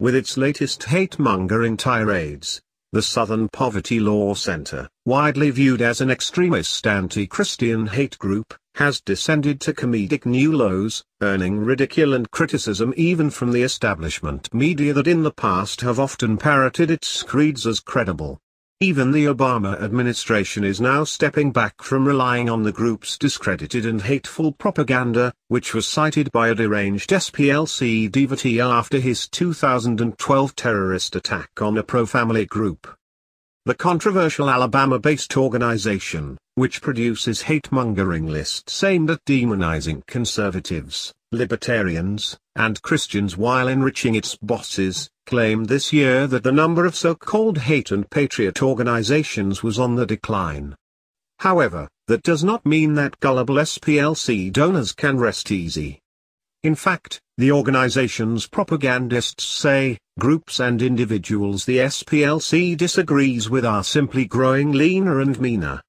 with its latest hate-mongering tirades. The Southern Poverty Law Center, widely viewed as an extremist anti-Christian hate group, has descended to comedic new lows, earning ridicule and criticism even from the establishment media that in the past have often parroted its creeds as credible. Even the Obama administration is now stepping back from relying on the group's discredited and hateful propaganda, which was cited by a deranged SPLC devotee after his 2012 terrorist attack on a pro-family group. The controversial Alabama-based organization, which produces hate-mongering lists aimed at demonizing conservatives, libertarians, and Christians while enriching its bosses, claimed this year that the number of so-called hate and patriot organizations was on the decline. However, that does not mean that gullible SPLC donors can rest easy. In fact, the organization's propagandists say, groups and individuals the SPLC disagrees with are simply growing leaner and meaner.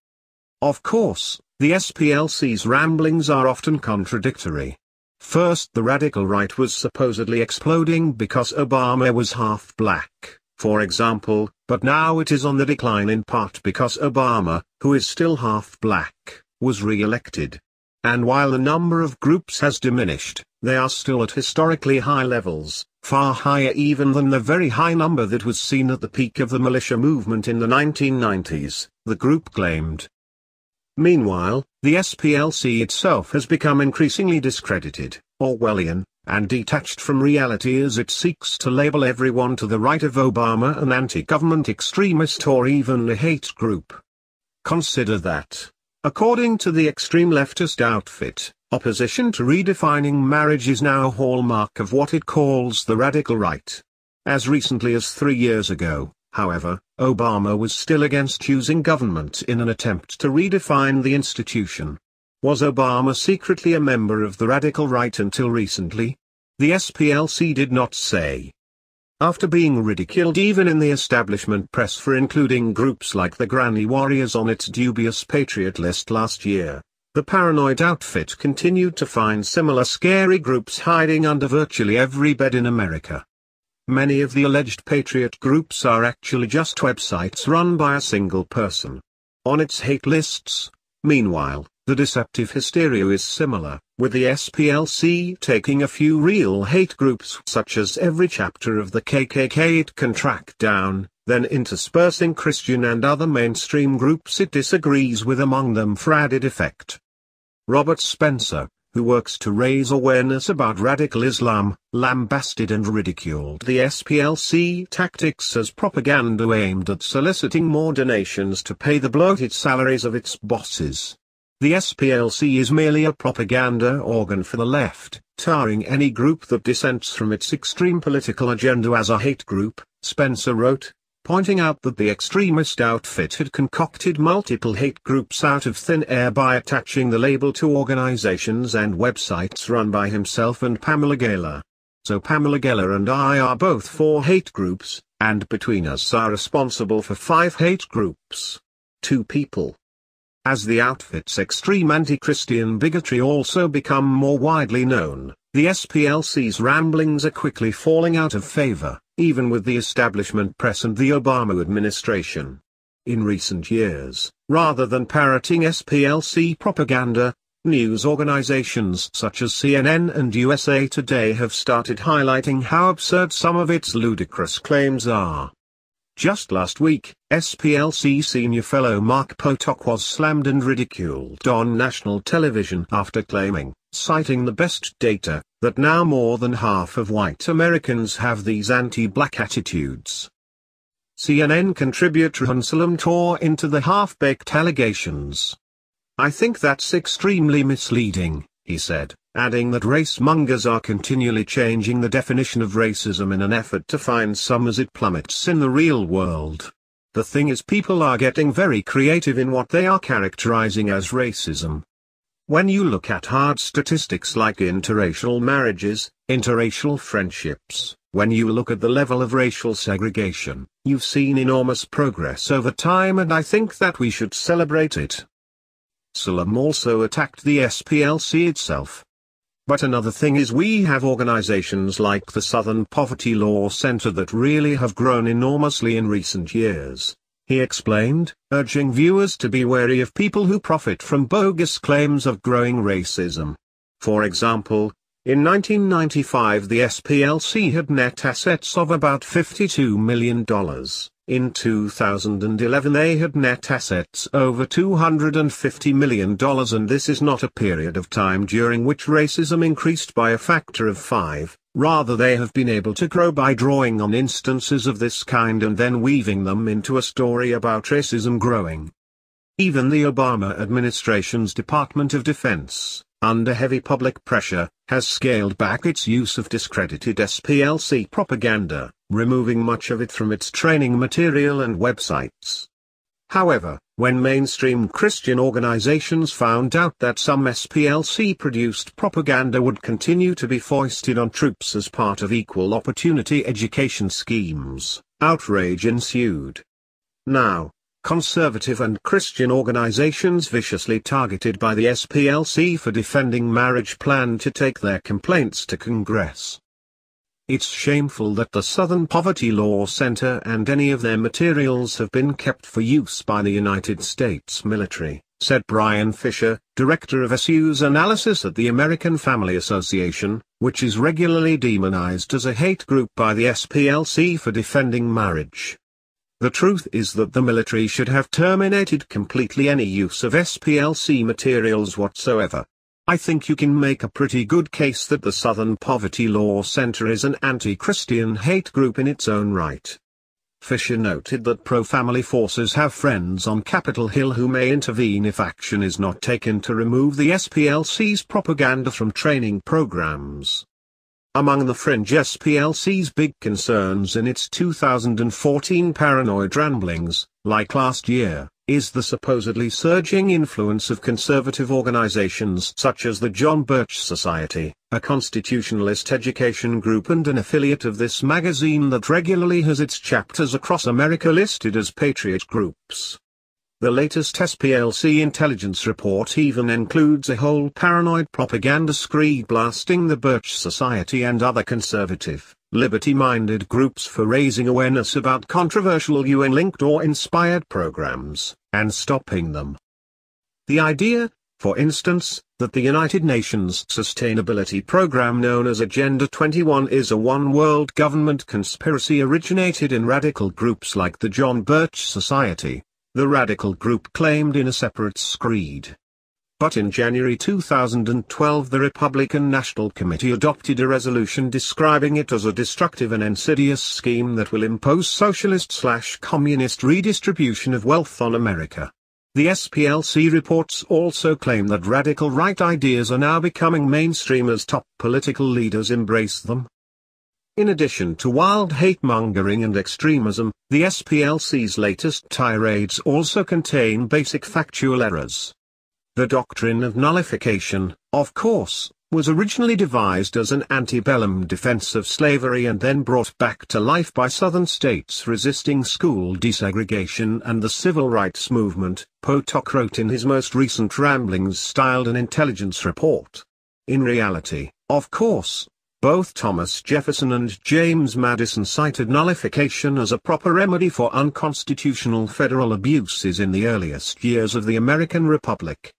Of course, the SPLC's ramblings are often contradictory. First the radical right was supposedly exploding because Obama was half black, for example, but now it is on the decline in part because Obama, who is still half black, was re-elected. And while the number of groups has diminished, they are still at historically high levels, far higher even than the very high number that was seen at the peak of the militia movement in the 1990s, the group claimed. Meanwhile, the SPLC itself has become increasingly discredited, Orwellian, and detached from reality as it seeks to label everyone to the right of Obama an anti-government extremist or even a hate group. Consider that. According to the extreme leftist outfit, opposition to redefining marriage is now a hallmark of what it calls the radical right. As recently as three years ago, However, Obama was still against using government in an attempt to redefine the institution. Was Obama secretly a member of the radical right until recently? The SPLC did not say. After being ridiculed even in the establishment press for including groups like the Granny Warriors on its dubious Patriot list last year, the paranoid outfit continued to find similar scary groups hiding under virtually every bed in America. Many of the alleged patriot groups are actually just websites run by a single person. On its hate lists, meanwhile, the deceptive hysteria is similar, with the SPLC taking a few real hate groups such as every chapter of the KKK it can track down, then interspersing Christian and other mainstream groups it disagrees with among them for added effect. Robert Spencer, who works to raise awareness about radical Islam, lambasted and ridiculed the SPLC tactics as propaganda aimed at soliciting more donations to pay the bloated salaries of its bosses. The SPLC is merely a propaganda organ for the left, tarring any group that dissents from its extreme political agenda as a hate group, Spencer wrote, pointing out that the extremist outfit had concocted multiple hate groups out of thin air by attaching the label to organizations and websites run by himself and Pamela Geller. So Pamela Geller and I are both four hate groups, and between us are responsible for five hate groups. Two people. As the outfit's extreme anti-Christian bigotry also become more widely known, the SPLC's ramblings are quickly falling out of favor even with the establishment press and the Obama administration. In recent years, rather than parroting SPLC propaganda, news organizations such as CNN and USA Today have started highlighting how absurd some of its ludicrous claims are. Just last week, SPLC senior fellow Mark Potok was slammed and ridiculed on national television after claiming, citing the best data, that now more than half of white Americans have these anti-black attitudes. CNN contributor Reihan Salam tore into the half-baked allegations. I think that's extremely misleading, he said, adding that race mongers are continually changing the definition of racism in an effort to find some as it plummets in the real world. The thing is people are getting very creative in what they are characterizing as racism. When you look at hard statistics like interracial marriages, interracial friendships, when you look at the level of racial segregation, you've seen enormous progress over time and I think that we should celebrate it. Salam also attacked the SPLC itself. But another thing is we have organizations like the Southern Poverty Law Center that really have grown enormously in recent years. He explained, urging viewers to be wary of people who profit from bogus claims of growing racism. For example, in 1995 the SPLC had net assets of about $52 million. In 2011 they had net assets over $250 million and this is not a period of time during which racism increased by a factor of 5, rather they have been able to grow by drawing on instances of this kind and then weaving them into a story about racism growing. Even the Obama administration's Department of Defense, under heavy public pressure, has scaled back its use of discredited SPLC propaganda, removing much of it from its training material and websites. However, when mainstream Christian organizations found out that some SPLC-produced propaganda would continue to be foisted on troops as part of equal opportunity education schemes, outrage ensued. Now, conservative and Christian organizations viciously targeted by the SPLC for defending marriage plan to take their complaints to Congress. It's shameful that the Southern Poverty Law Center and any of their materials have been kept for use by the United States military, said Bryan Fischer, director of SU's analysis at the American Family Association, which is regularly demonized as a hate group by the SPLC for defending marriage. The truth is that the military should have terminated completely any use of SPLC materials whatsoever. I think you can make a pretty good case that the Southern Poverty Law Center is an anti-Christian hate group in its own right. Fischer noted that pro-family forces have friends on Capitol Hill who may intervene if action is not taken to remove the SPLC's propaganda from training programs. Among the fringe SPLC's big concerns in its 2014 paranoid ramblings, like last year, is the supposedly surging influence of conservative organizations such as the John Birch Society, a constitutionalist education group and an affiliate of this magazine that regularly has its chapters across America listed as patriot groups. The latest SPLC intelligence report even includes a whole paranoid propaganda screed blasting the Birch Society and other conservative, liberty-minded groups for raising awareness about controversial UN-linked or inspired programs, and stopping them. The idea, for instance, that the United Nations Sustainability Program known as Agenda 21 is a one-world government conspiracy originated in radical groups like the John Birch Society, the radical group claimed in a separate screed. But in January 2012 the Republican National Committee adopted a resolution describing it as a destructive and insidious scheme that will impose socialist-slash-communist redistribution of wealth on America. The SPLC reports also claim that radical right ideas are now becoming mainstream as top political leaders embrace them. In addition to wild hate-mongering and extremism, the SPLC's latest tirades also contain basic factual errors. The doctrine of nullification, of course, was originally devised as an antebellum defense of slavery and then brought back to life by southern states resisting school desegregation and the civil rights movement, Potok wrote in his most recent ramblings styled an intelligence report. In reality, of course, both Thomas Jefferson and James Madison cited nullification as a proper remedy for unconstitutional federal abuses in the earliest years of the American Republic.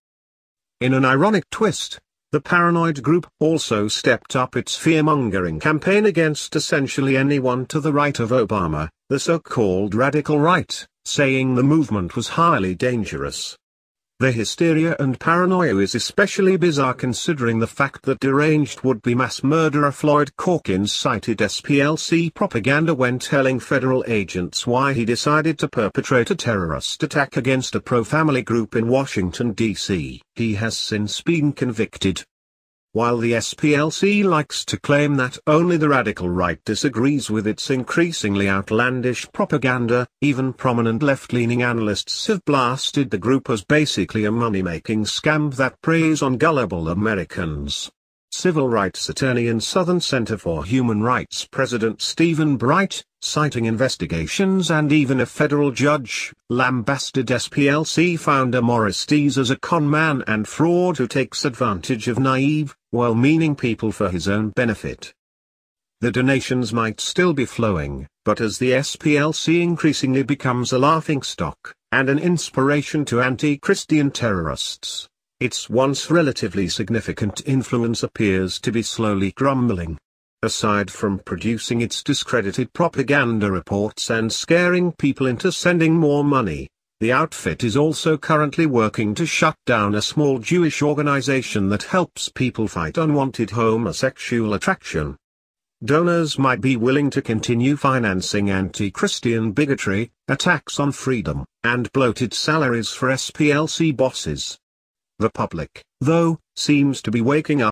In an ironic twist, the paranoid group also stepped up its fear-mongering campaign against essentially anyone to the right of Obama, the so-called radical right, saying the movement was highly dangerous. The hysteria and paranoia is especially bizarre considering the fact that deranged would-be mass murderer Floyd Corkins cited SPLC propaganda when telling federal agents why he decided to perpetrate a terrorist attack against a pro-family group in Washington, D.C. He has since been convicted. While the SPLC likes to claim that only the radical right disagrees with its increasingly outlandish propaganda, even prominent left-leaning analysts have blasted the group as basically a money-making scam that preys on gullible Americans. Civil rights attorney and Southern Center for Human Rights President Stephen Bright, citing investigations and even a federal judge, lambasted SPLC founder Morris Dees as a con man and fraud who takes advantage of naive, well-meaning people for his own benefit. The donations might still be flowing, but as the SPLC increasingly becomes a laughingstock, and an inspiration to anti-Christian terrorists, its once relatively significant influence appears to be slowly crumbling. Aside from producing its discredited propaganda reports and scaring people into sending more money, the outfit is also currently working to shut down a small Jewish organization that helps people fight unwanted homosexual attraction. Donors might be willing to continue financing anti-Christian bigotry, attacks on freedom, and bloated salaries for SPLC bosses. The public, though, seems to be waking up.